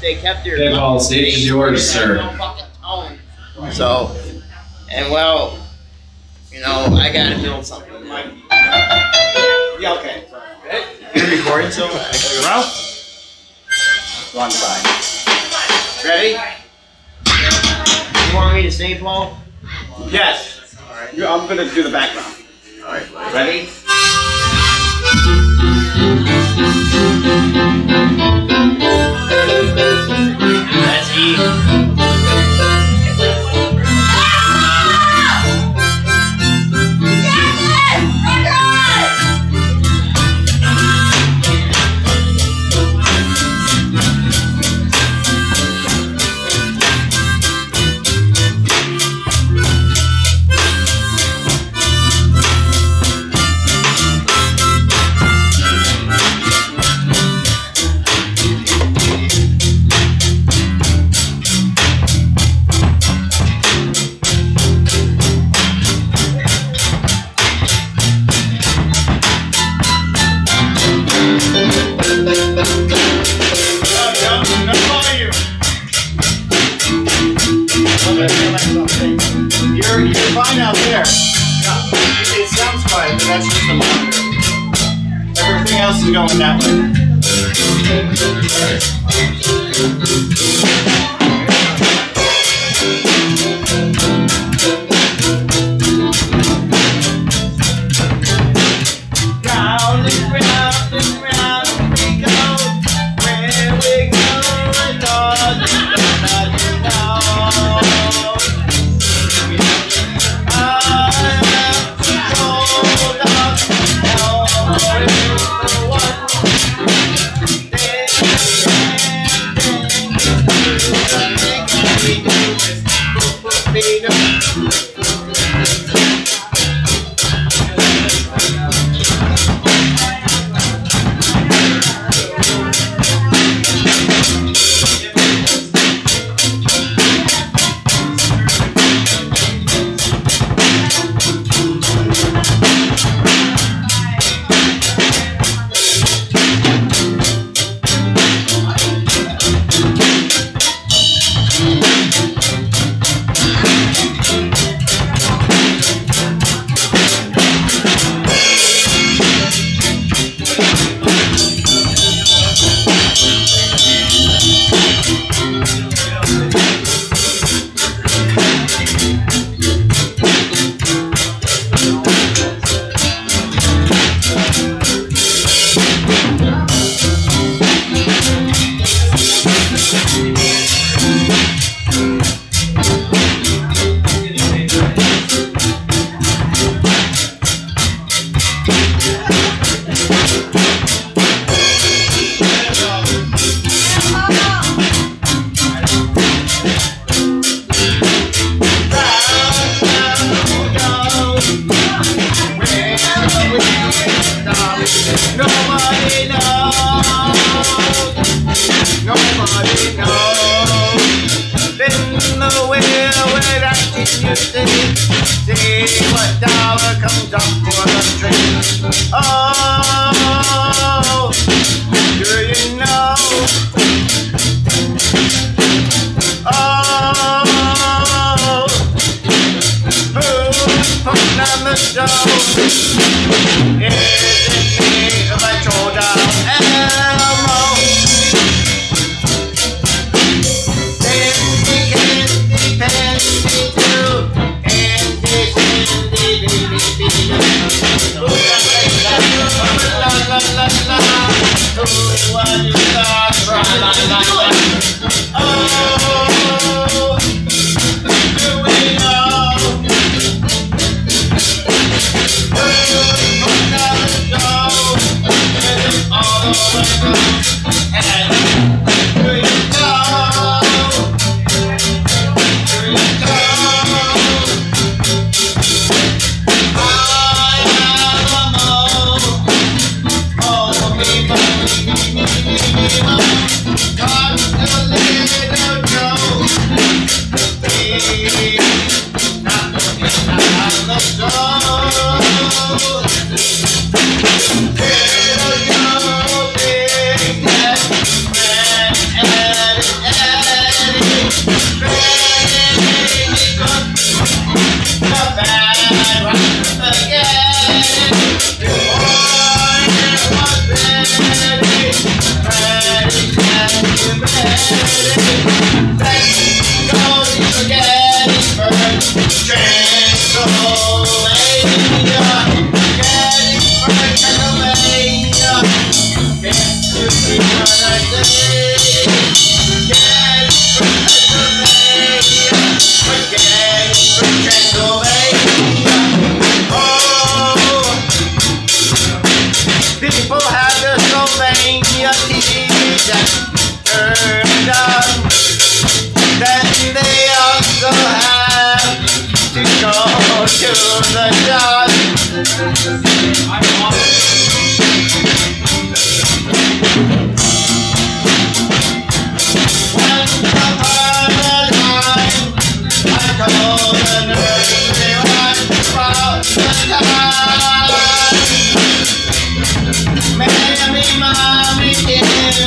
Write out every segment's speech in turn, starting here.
they kept their. Okay, Paul, stage is yours, sir. No fucking tone. So, and well, you know, I gotta build something. Yeah, okay. You're recording, so Around? One side. ready? You want me to sing, Paul? Yes. You- I'm gonna do the background. All right. Ready? Going that way. What dollar comes up for the train. Oh, do you know? Oh, putting on the show? Turned on. Then they also have to go to the job.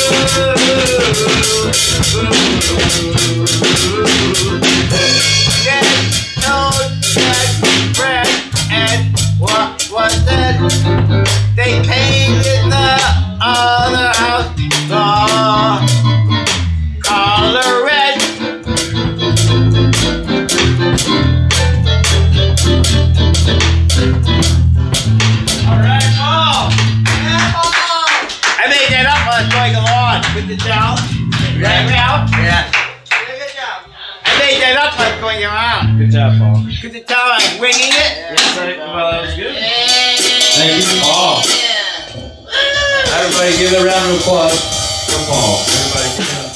Stop it, up while I was going around. Good job, Paul. Good you tell I'm winging it? Yes, I, well, that was good. Thank you, Paul. Everybody give a round of applause for Paul. Everybody give it up.